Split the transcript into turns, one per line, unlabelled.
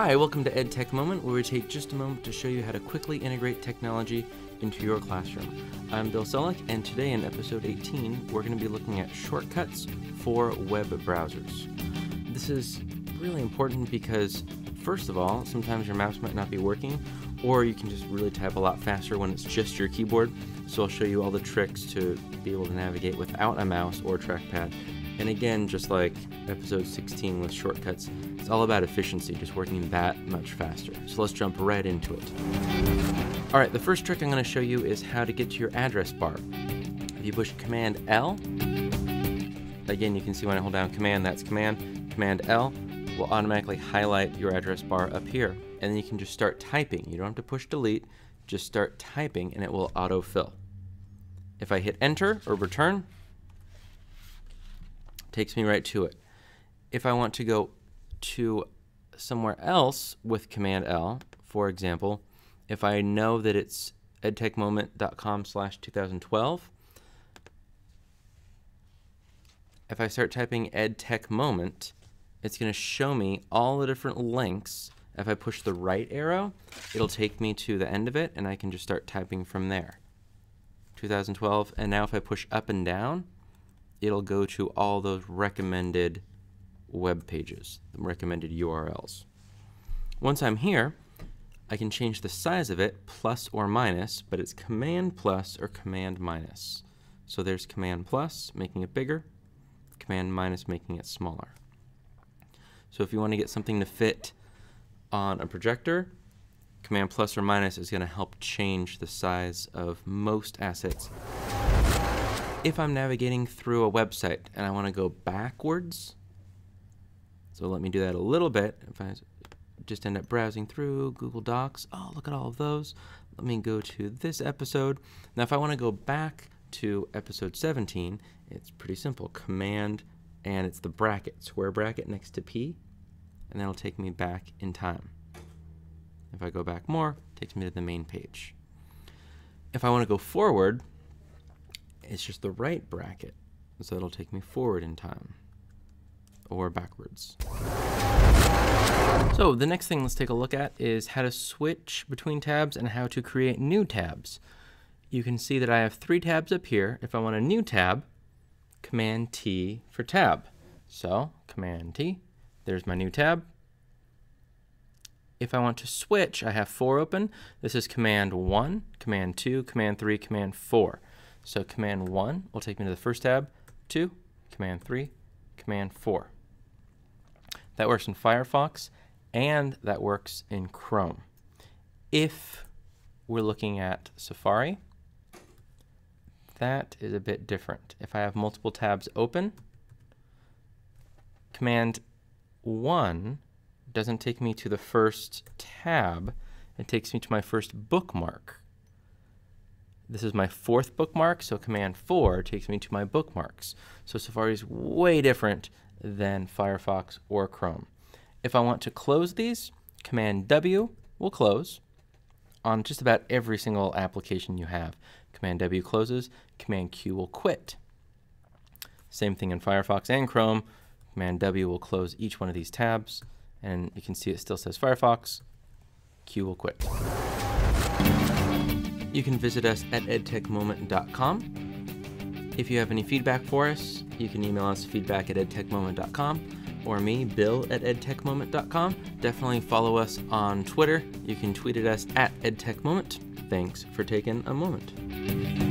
Hi, welcome to EdTech Moment, where we take just a moment to show you how to quickly integrate technology into your classroom. I'm Bill Selleck, and today in episode 18, we're going to be looking at shortcuts for web browsers. This is really important because, first of all, sometimes your mouse might not be working, or you can just really type a lot faster when it's just your keyboard. So I'll show you all the tricks to be able to navigate without a mouse or trackpad. And again, just like episode 16 with shortcuts, it's all about efficiency, just working that much faster. So let's jump right into it. All right, the first trick I'm going to show you is how to get to your address bar. If you push Command L, again, you can see when I hold down Command, that's Command. Command L will automatically highlight your address bar up here. And then you can just start typing. You don't have to push delete, just start typing and it will autofill. If I hit enter or return, takes me right to it. If I want to go to somewhere else with Command L, for example, if I know that it's edtechmoment.com slash 2012, if I start typing edtechmoment, it's going to show me all the different links. If I push the right arrow, it'll take me to the end of it, and I can just start typing from there. 2012, and now if I push up and down, it'll go to all those recommended web pages, the recommended URLs. Once I'm here, I can change the size of it plus or minus, but it's command plus or command minus. So there's command plus, making it bigger, command minus, making it smaller. So if you want to get something to fit on a projector, command plus or minus is going to help change the size of most assets if I'm navigating through a website and I want to go backwards, so let me do that a little bit. If I just end up browsing through Google Docs, oh, look at all of those. Let me go to this episode. Now, if I want to go back to episode 17, it's pretty simple. Command, and it's the bracket, square bracket next to P, and that'll take me back in time. If I go back more, it takes me to the main page. If I want to go forward, it's just the right bracket. So it'll take me forward in time or backwards. So the next thing let's take a look at is how to switch between tabs and how to create new tabs. You can see that I have three tabs up here. If I want a new tab, Command T for tab. So Command T, there's my new tab. If I want to switch, I have four open. This is Command 1, Command 2, Command 3, Command 4. So Command 1 will take me to the first tab, 2, Command 3, Command 4. That works in Firefox and that works in Chrome. If we're looking at Safari, that is a bit different. If I have multiple tabs open, Command 1 doesn't take me to the first tab, it takes me to my first bookmark. This is my fourth bookmark, so Command 4 takes me to my bookmarks. So Safari is way different than Firefox or Chrome. If I want to close these, Command W will close on just about every single application you have. Command W closes, Command Q will quit. Same thing in Firefox and Chrome. Command W will close each one of these tabs, and you can see it still says Firefox. Q will quit. You can visit us at edtechmoment.com. If you have any feedback for us, you can email us feedback at edtechmoment.com or me, bill at edtechmoment.com. Definitely follow us on Twitter. You can tweet at us at edtechmoment. Thanks for taking a moment.